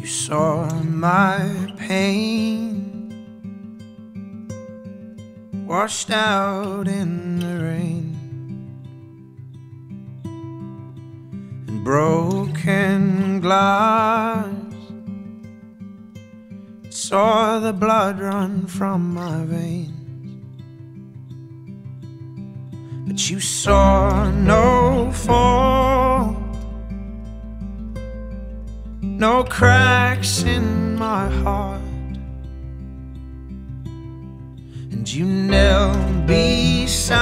You saw my pain washed out in the rain and broken glass. Saw the blood run from my veins. But you saw no fall, no cracks in my heart, and you knelt beside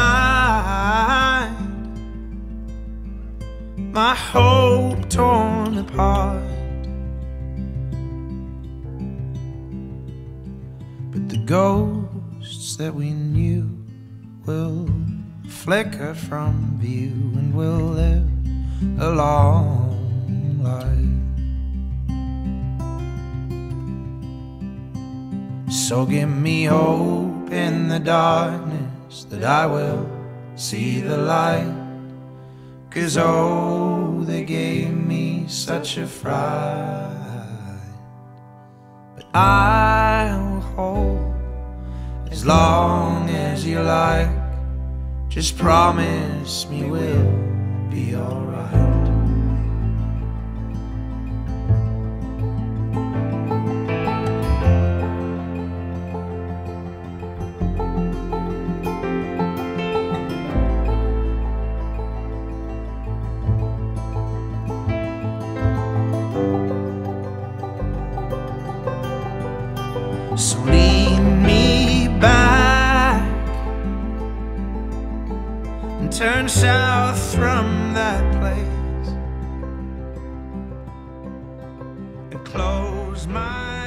my hope torn apart. But the ghosts that we knew will flicker from view and will live a long life. So give me hope in the darkness that I will see the light. Cause oh, they gave me such a fright. But I'll hold as long as you like. Just promise me we'll be alright. So lead me back and turn south from that place and close my